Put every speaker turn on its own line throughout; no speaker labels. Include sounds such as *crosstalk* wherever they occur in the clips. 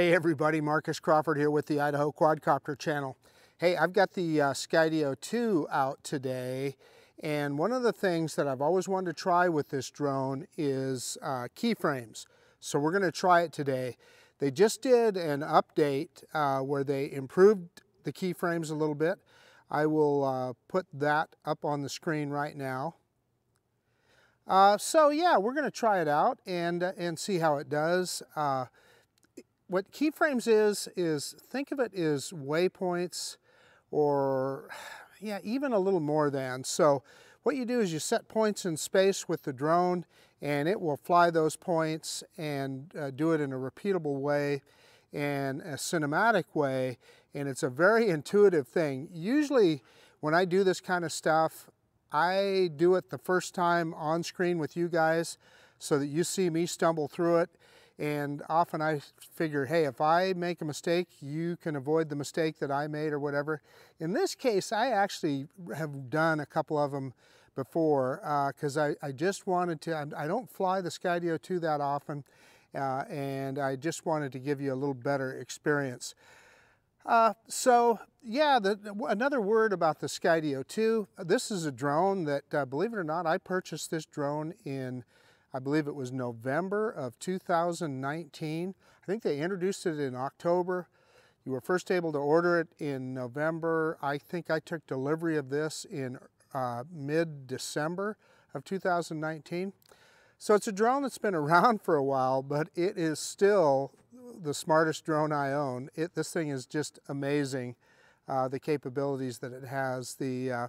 Hey everybody, Marcus Crawford here with the Idaho Quadcopter channel. Hey, I've got the uh, Skydio 2 out today and one of the things that I've always wanted to try with this drone is uh, keyframes. So we're going to try it today. They just did an update uh, where they improved the keyframes a little bit. I will uh, put that up on the screen right now. Uh, so yeah, we're going to try it out and, uh, and see how it does. What keyframes is, is think of it as waypoints or yeah, even a little more than. So what you do is you set points in space with the drone and it will fly those points and uh, do it in a repeatable way and a cinematic way. And it's a very *laughs* intuitive thing. Usually when I do this kind of stuff, I do it the first time on screen with you guys so that you see me stumble through it and often I figure, hey, if I make a mistake, you can avoid the mistake that I made or whatever. In this case, I actually have done a couple of them before because uh, I, I, just wanted to, I, don't fly the Skydio 2 that often uh, and I just wanted to give you a little better experience. Uh, so yeah, the, another word about the Skydio 2. This is a drone that, uh, believe it or not, I purchased this drone in I believe it was November of 2019. I think they introduced it in October. You were first able to order it in November. I think I took delivery of this in uh, mid-December of 2019. So it's a drone that's been *laughs* around for a while, but it is still the smartest drone I own. It, this thing is just amazing, uh, the capabilities that it has, the uh,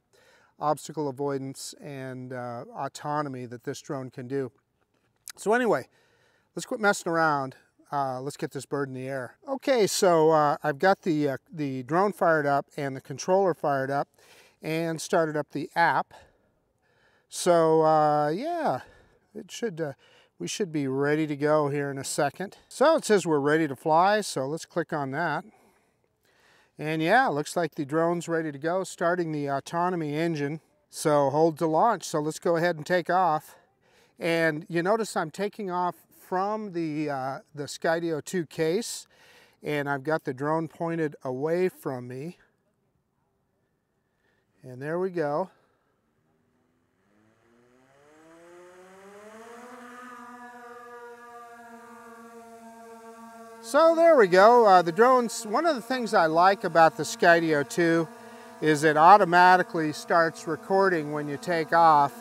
obstacle avoidance and uh, autonomy that this drone can do. So anyway, let's quit messing around. Uh, let's get this bird in the air. Okay, so uh, I've got the, uh, the drone fired up and the controller fired up and started up the app. So uh, yeah, it should, uh, we should be ready to go here in a second. So it says we're ready to fly, so let's click on that. And yeah, looks like the drone's ready to go, starting the autonomy engine. So hold to launch, so let's go ahead and take off. And you notice I'm taking off from the, uh, the Skydio 2 case and I've got the drone pointed away from me. And there we go. So there we go. Uh, the drones, one of the things I like about the Skydio 2 is it automatically starts recording when you take off.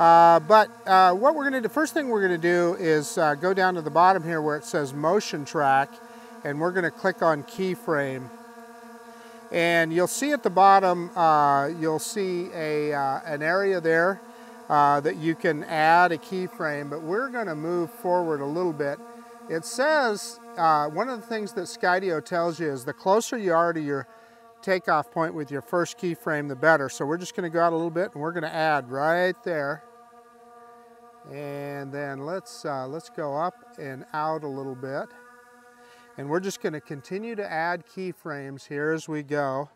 Uh, but uh, what we're going to do, first thing we're going to do is uh, go down to the bottom here where it says motion track and we're going to click on keyframe. And you'll see at the bottom, uh, you'll see a, uh, an area there that you can add a keyframe, but we're going to move forward a little bit. It says, one of the things that Skydio tells you is the closer you are to your takeoff point with your first keyframe, the better. So we're just going to go out a little bit and we're going to add right there. And then let's, uh, let's go up and out a little bit. And we're just going to continue to add keyframes here as we go.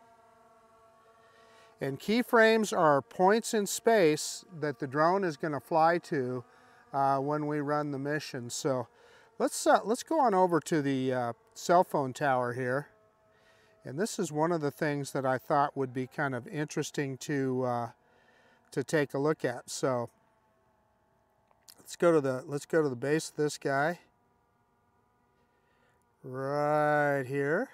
And keyframes are points in space that the drone is going to fly to uh, when we run the mission. So let's, uh, let's go on over to the uh, cell phone tower here. And this is one of the things that I thought would be kind of interesting to, uh, to take a look at. So let's go to the, let's go to the base of this guy. Right here.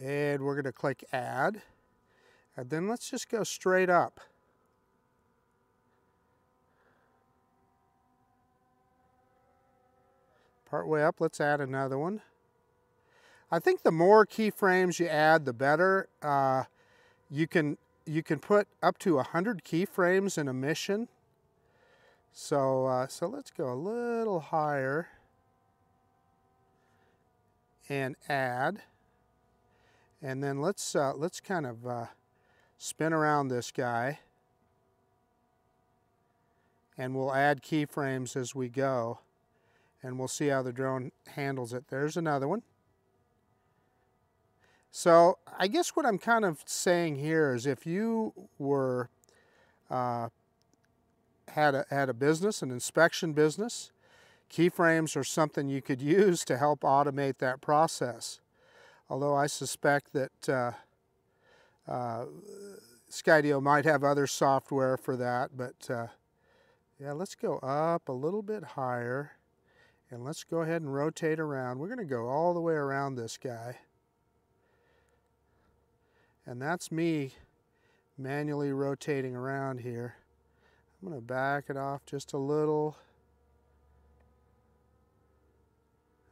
And we're going to click add. And then let's just go straight up. Partway up, let's add another one. I think the more keyframes you add, the better. Uh, you can you can put up to 100 keyframes in a mission. So, uh, so let's go a little higher and add. And then let's, uh, let's kind of uh, spin around this guy. And we'll add keyframes as we go and we'll see how the drone handles it. There's another one. So I guess what I'm kind of saying here is if you were uh, had a, had a business, an inspection business, keyframes are something you could *laughs* use to help automate that process. Although I suspect that uh, uh, Skydio might have other software for that, but uh, yeah, let's go up a little bit higher and let's go ahead and rotate around. We're going to go all the way around this guy. And that's me manually rotating around here. I'm going to back it off just a little.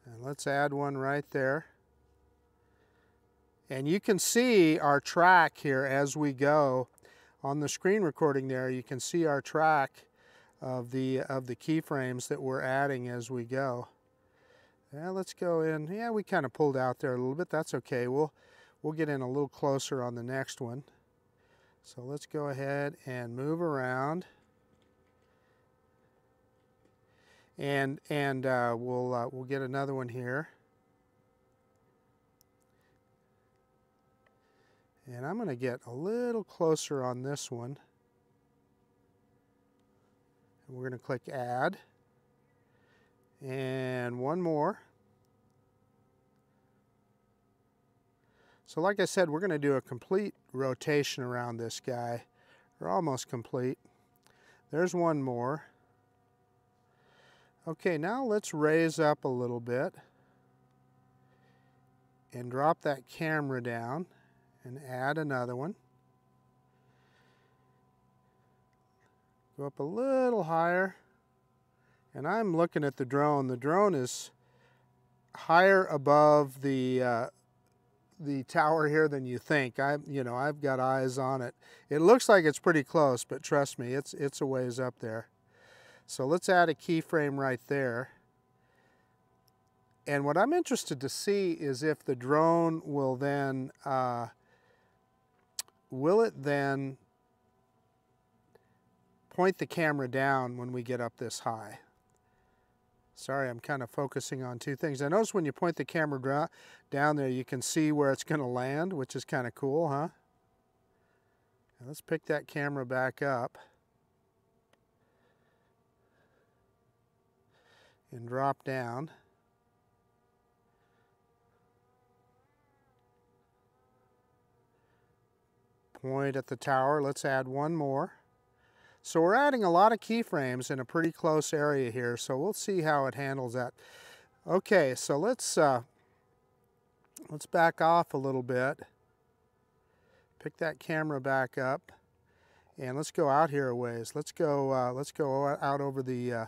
And let's add one right there. And you can see our track here as we go. On the screen recording there, you can see our track of the, of the keyframes that we're adding as we go. Yeah, let's go in. Yeah, we kind of pulled out there a little bit. That's okay. We'll, we'll get in a little closer on the next one. So let's go ahead and move around. And, and uh, we'll, uh, we'll get another one here. And I'm going to get a little closer on this one. And we're going to click add. And one more. So like I said, we're going to do a complete rotation around this guy. We're almost complete. There's one more. Okay, now let's raise up a little bit and drop that camera down and add another one. Go up a little higher. And I'm looking at the drone. The drone is higher above the uh, the tower here than you think. I, you know, I've got eyes on it. It looks like it's pretty close, but trust me, it's it's a ways up there. So let's add a keyframe right there. And what I'm interested to see is if the drone will then uh, will it then point the camera down when we get up this high? Sorry, I'm kind of focusing on two things. I notice when you point the camera down there, you can see where it's going to land, which is kind of cool, huh? Now let's pick that camera back up. And drop down. point at the tower. Let's add one more. So we're adding a lot of keyframes in a pretty close area here, so we'll see how it handles that. Okay, so let's uh, let's back off a little bit. Pick that camera back up, and let's go out here a ways. Let's go. Uh, let's go out over the uh,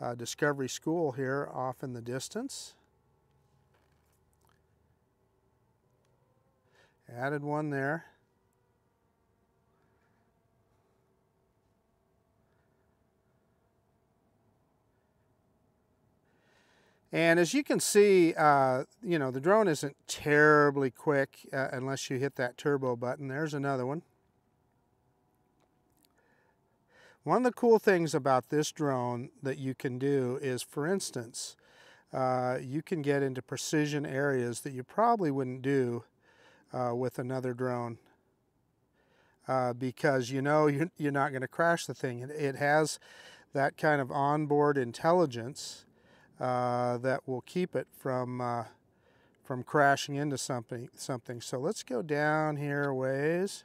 uh Discovery School here, off in the distance. Added one there. And as you can see, uh, you know, the drone isn't terribly quick uh, unless you hit that turbo button. There's another one. One of the cool things about this drone that you can do is, for instance, uh, you can get into precision areas that you probably wouldn't do uh, with another drone. Uh, because you know you're, you're not going to crash the thing. It, it has that kind of onboard intelligence uh, that will keep it from uh, from crashing into something something. So let's go down here a ways.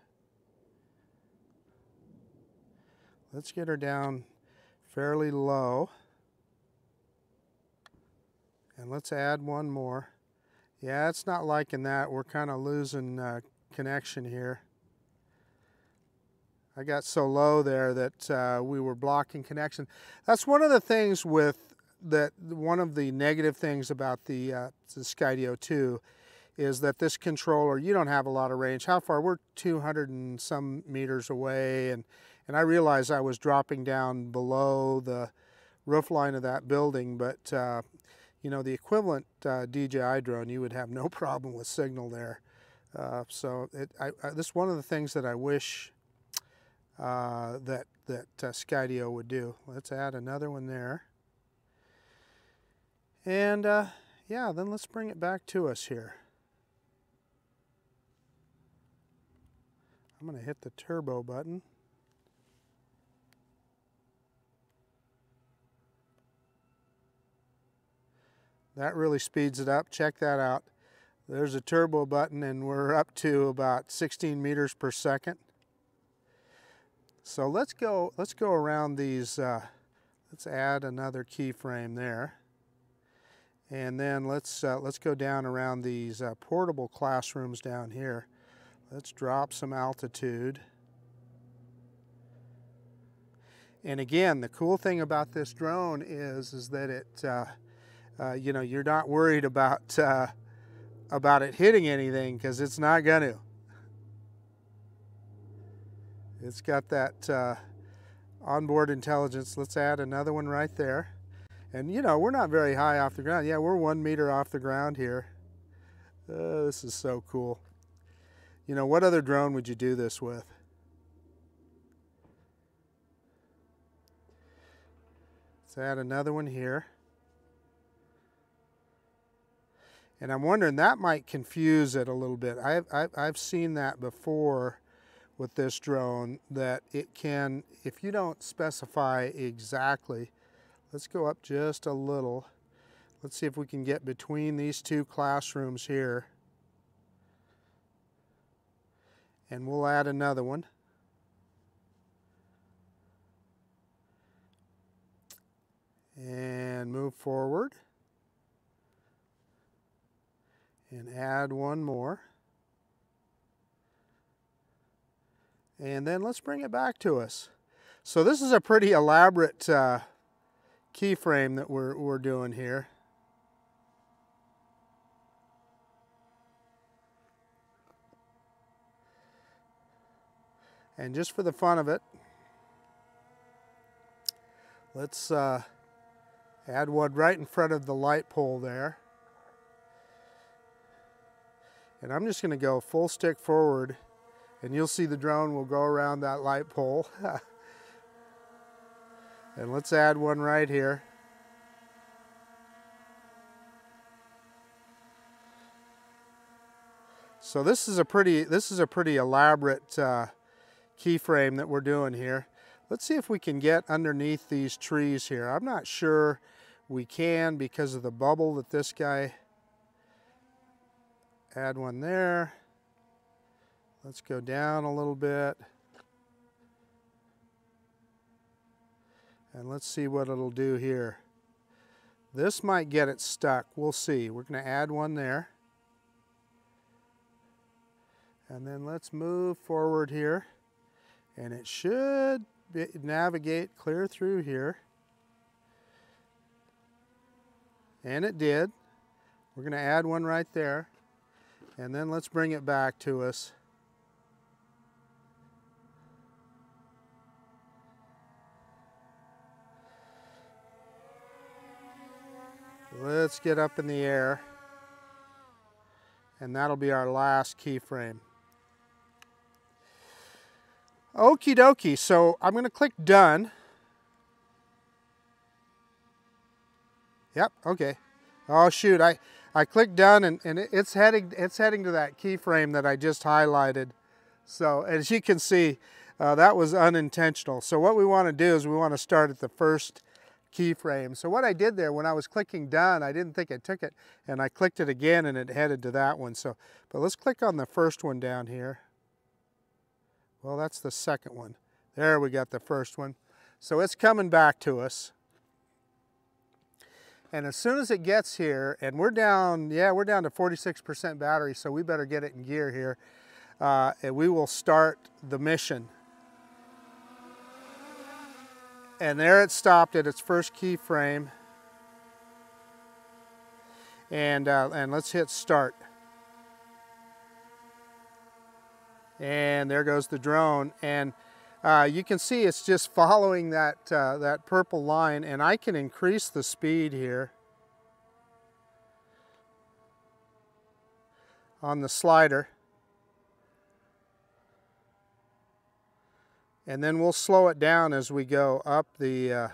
Let's get her down fairly low. And let's add one more. Yeah, it's not liking that. We're kind of losing uh, connection here. I got so low there that uh, we were blocking connection. That's one of the things with that one of the negative things about the, uh, the Skydio 2 is that this controller, you don't have a lot of range. How far? We're 200 and some meters away, and, and I realized I was dropping down below the roof line of that building, but uh, you know, the equivalent uh, DJI drone, you would have no *laughs* problem with signal there. Uh, so it, I, I, this is one of the things that I wish uh, that, that uh, Skydio would do. Let's add another one there. And uh, yeah, then let's bring it back to us here. I'm going to hit the turbo button. That really speeds it up. Check that out. There's a turbo button and we're up to about 16 meters per second. So let's go, let's go around these, uh, let's add another keyframe there. And then let's, uh, let's go down around these uh, portable classrooms down here. Let's drop some altitude. And again, the cool thing about this drone is, is that it, uh, uh, you know, you're not worried about, uh, about it hitting anything because it's not going to. It's got that uh, onboard intelligence. Let's add another one right there. And you know, we're not very high off the ground. Yeah, we're one meter off the ground here. Uh, this is so cool. You know, what other drone would you do this with? Let's add another one here. And I'm wondering, that might confuse it a little bit. I've, I've, I've seen that before with this drone, that it can, if you don't specify exactly, let's go up just a little. Let's see if we can get between these two classrooms here. And we'll add another one. and move forward and add one more. And then let's bring it back to us. So this is a pretty elaborate uh, keyframe that we're, we're doing here. And just for the fun of it, let's uh, Add one right in front of the light pole there. And I'm just gonna go full stick forward and you'll see the drone will go around that light pole. *laughs* and let's add one right here. So this is a pretty this is a pretty elaborate uh, keyframe that we're doing here. Let's see if we can get underneath these trees here. I'm not sure we can because of the bubble that this guy add one there. Let's go down a little bit. And let's see what it'll do here. This might get it stuck. We'll see. We're going to add one there. And then let's move forward here. And it should navigate clear through here. And it did. We're going to add one right there. And then let's bring it back to us. Let's get up in the air. And that'll be our last keyframe. Okie dokie, so I'm going to click done. Yep, okay. Oh shoot, I, I clicked done and, and it's heading it's heading to that keyframe that I just highlighted. So as you can see, uh, that was unintentional. So what we want to do is we want to start at the first keyframe. So what I did there when I was clicking done, I didn't think it took it and I clicked it again and it headed to that one. So, but let's click on the first one down here. Well, that's the second one. There we got the first one. So it's coming back to us. And as soon as it gets here, and we're down, yeah, we're down to 46% battery, so we better get it in gear here. Uh, and we will start the mission. And there it stopped at its first keyframe. And, uh, and let's hit start. And there goes the drone. And uh, you can see it's just following that, uh, that purple line and I can increase the speed here on the slider. And then we'll slow it down as we go up the, uh,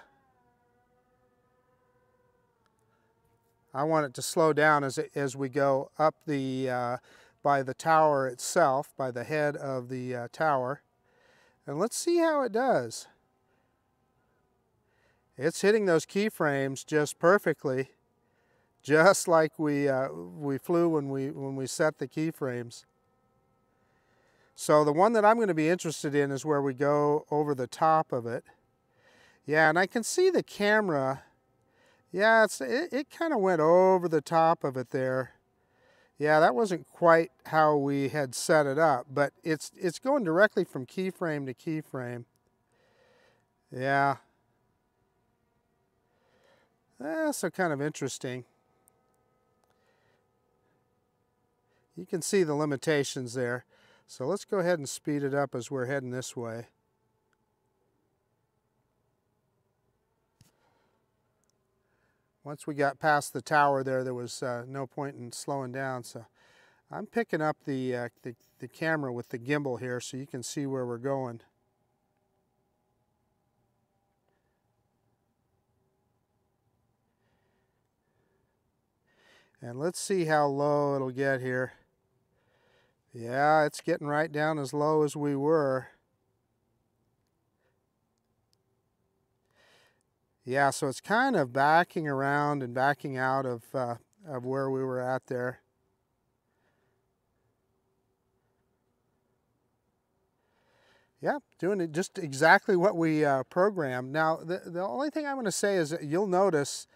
I want it to slow down as, it, as we go up the uh, by the tower itself, by the head of the uh, tower. And let's see how it does. It's hitting those keyframes just perfectly. just like we, uh, we flew when we, when we set the keyframes. So the one that I'm going to be interested in is where we go over the top of it. Yeah, and I can see the camera. Yeah, it's, it, it kind of went over the top of it there. Yeah, that wasn't quite how we had set it up, but it's, it's going directly from keyframe to keyframe. Yeah. That's so kind of interesting. You can see the limitations there. So let's go ahead and speed it up as we're heading this way. Once we got past the tower there, there was uh, no point in slowing down. So I'm picking up the, uh, the, the camera with the gimbal here so you can see where we're going. And let's see how low it'll get here. Yeah, it's getting right down as low as we were. Yeah, so it's kind of backing around and backing out of, uh, of where we were at there. Yeah, doing it just exactly what we uh, programmed. Now, the, the only thing I'm going to say is that you'll notice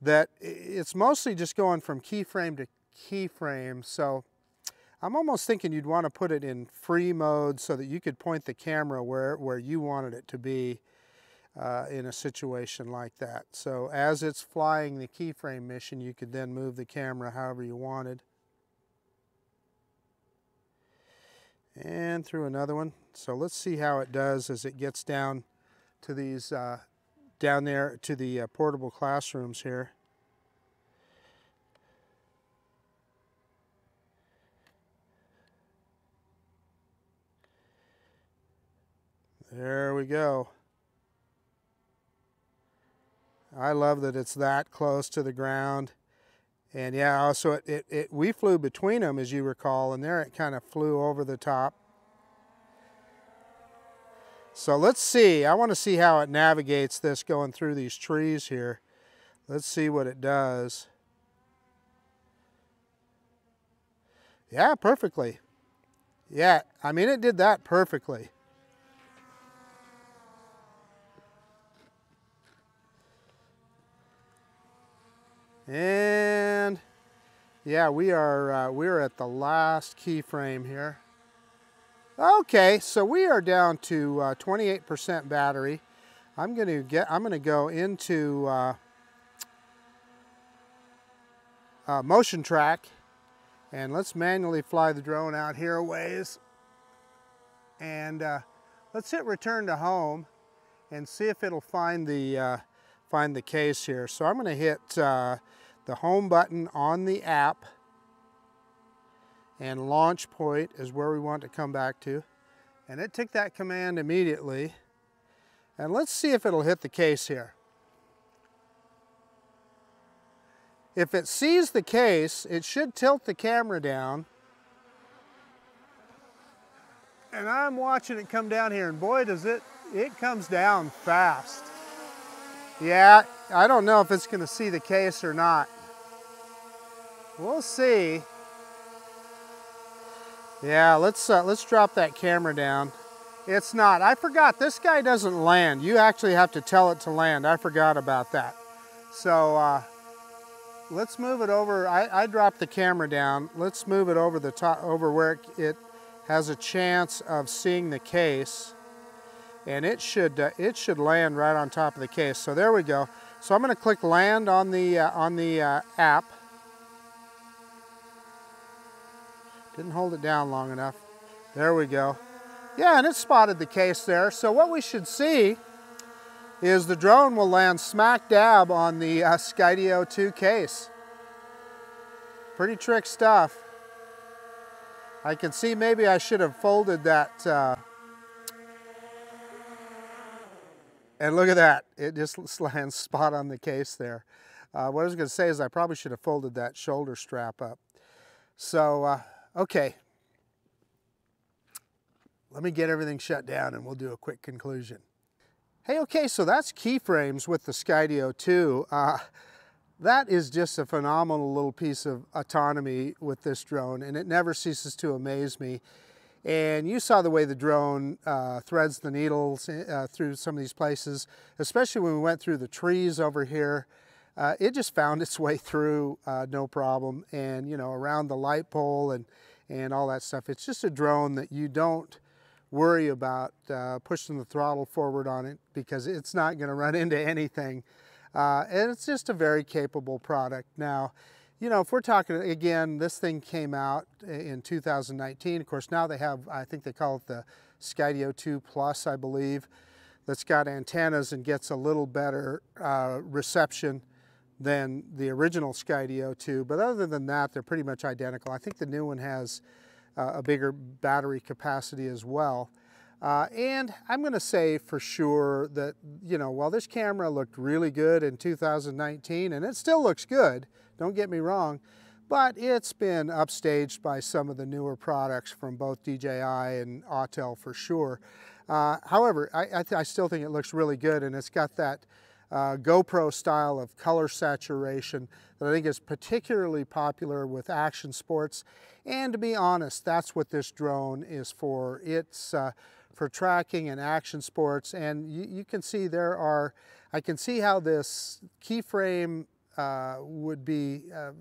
that it's mostly just going from keyframe to keyframe. So I'm almost thinking you'd want to put it in free mode so that you could point the camera where, where you wanted it to be uh, in a situation like that. So as it's flying the keyframe mission, you could then move the camera however you wanted. And through another one. So let's see how it does as it gets down to these, uh, down there to the uh, portable classrooms here. There we go. I love that it's that close to the ground. And yeah, also it, it, it, we flew between them, as you recall, and there it kind of flew over the top. So let's see. I want to see how it navigates this going through these trees here. Let's see what it does. Yeah, perfectly. Yeah, I mean, it did that perfectly. And yeah, we are uh, we're at the last keyframe here. Okay, so we are down to 28% uh, battery. I'm going to get I'm going to go into uh, uh, motion track and let's manually fly the drone out here a ways and uh, let's hit return to home and see if it'll find the uh, find the case here. So I'm going to hit uh, the home button on the app and launch point is where we want to come back to. And it took that command immediately. And let's see if it'll hit the case here. If it sees the case, it should tilt the camera down. And I'm watching it come down here and boy does it, it comes down fast. Yeah, I don't know if it's going to see the case or not. We'll see. Yeah, let's uh, let's drop that camera down. It's not. I forgot, this guy doesn't land. You actually have to tell it to land. I forgot about that. So uh, let's move it over. I, I dropped the camera down. Let's move it over the top, over where it has a chance of seeing the case and it should uh, it should land right on top of the case. So there we go. So I'm going to click land on the uh, on the uh, app. Didn't hold it down long enough. There we go. Yeah, and it spotted the case there. So what we should see is the drone will land smack dab on the uh, Skydio 2 case. Pretty trick stuff. I can see maybe I should have folded that uh, And look at that, it just *laughs* lands spot on the case there. Uh, what I was gonna say is I probably should have folded that shoulder strap up. So, uh, okay. Let me get everything shut down and we'll do a quick conclusion. Hey, okay, so that's keyframes with the Skydio 2. Uh, that is just a phenomenal little piece of autonomy with this drone and it never ceases to amaze me. And you saw the way the drone uh, threads the needles uh, through some of these places, especially when we went through the trees over here. Uh, it just found *laughs* its way through uh, no problem. And you know around the light pole and and all that stuff it's just a drone that you don't worry about uh, pushing the throttle forward on it because it's not going to run *laughs* into anything. Uh, and it's just a very capable product. Now you know if we're talking again this thing came out in 2019 of course now they have I think they call it the Skydio 2 Plus I believe that's got antennas and gets a little better uh, reception than the original Skydio 2, but other than that, they're pretty much identical. I think the new one has uh, a bigger battery capacity as well. Uh, and I'm going to say for sure that, you know, while this camera looked really good in 2019, and it still looks good, don't get me wrong, but it's been upstaged by some of the newer products from both DJI and Autel for sure. Uh, however, I, I, I, still think it looks really good, and it's got that uh, GoPro style of color saturation that I think is particularly popular with action sports. And to be honest, that's what this drone is for. It's uh, for tracking and action sports. And you, you, can see there are, I can see how this keyframe uh, would be, uh,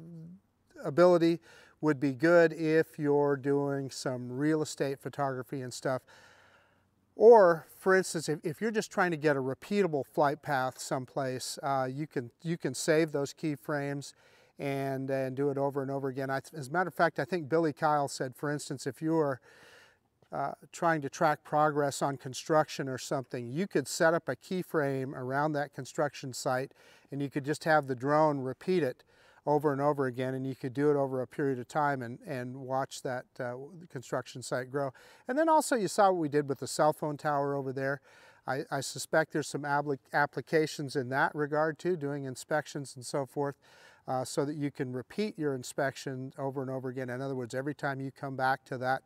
ability would be good if you're doing some real estate photography and stuff. Or, for instance, if, if, you're just trying to get a repeatable flight path someplace, uh, you, can, you can save those keyframes and, and do it over and over again. I, as a matter of fact, I think Billy Kyle said, for instance, if you are uh, trying to track progress on construction or something, you could set up a keyframe around that construction site and you could just have the drone repeat it over and over again and you could do it over a period of time and, and watch that uh, construction site grow. And then also you saw what we did with the cell phone tower over there. I, I suspect there's some applications in that regard too, doing inspections and so forth, uh, so that you can repeat your inspection over and over again. In other words, every time you come back to that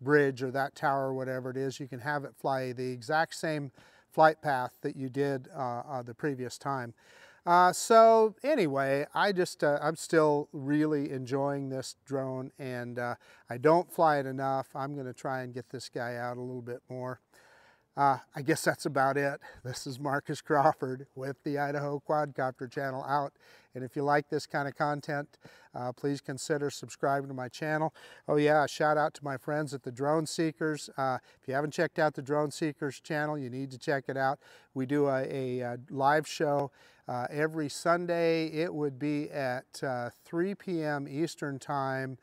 bridge or that tower or whatever it is, you can have it fly the exact same flight path that you did uh, uh the previous time. Uh, so anyway, I just, uh, I'm still really enjoying this drone and uh, I don't fly it enough. I'm gonna try and get this guy out a little bit more. Uh, I guess that's about it. This is Marcus Crawford with the Idaho Quadcopter channel out. And if you like this kind of content, uh, please consider subscribing to my channel. Oh yeah, shout out to my friends at the Drone Seekers. Uh, if you haven't checked out the Drone Seekers channel, you need to check it out. We do a, a, live show uh, every Sunday. It would be at uh, 3 p.m. Eastern Time,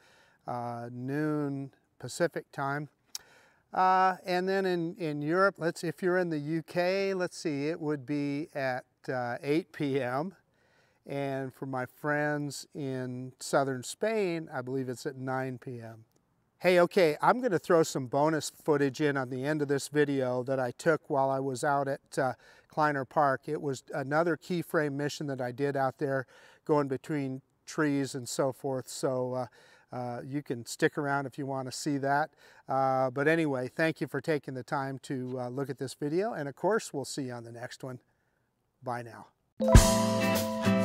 uh, noon Pacific Time. Uh, and then in, in Europe, let's if you're in the UK, let's see, it would be at uh, 8 p.m. And for my friends in southern Spain, I believe it's at 9 p.m. Hey, okay, I'm going to throw some bonus footage in on the end of this video that I took while I was out at uh, Kleiner Park. It was another keyframe mission that I did out there going between trees and so forth. So uh, uh, you can stick around if you want to see that. Uh, but anyway, thank you for taking the time to uh, look at this video. And of course, we'll see you on the next one. Bye now.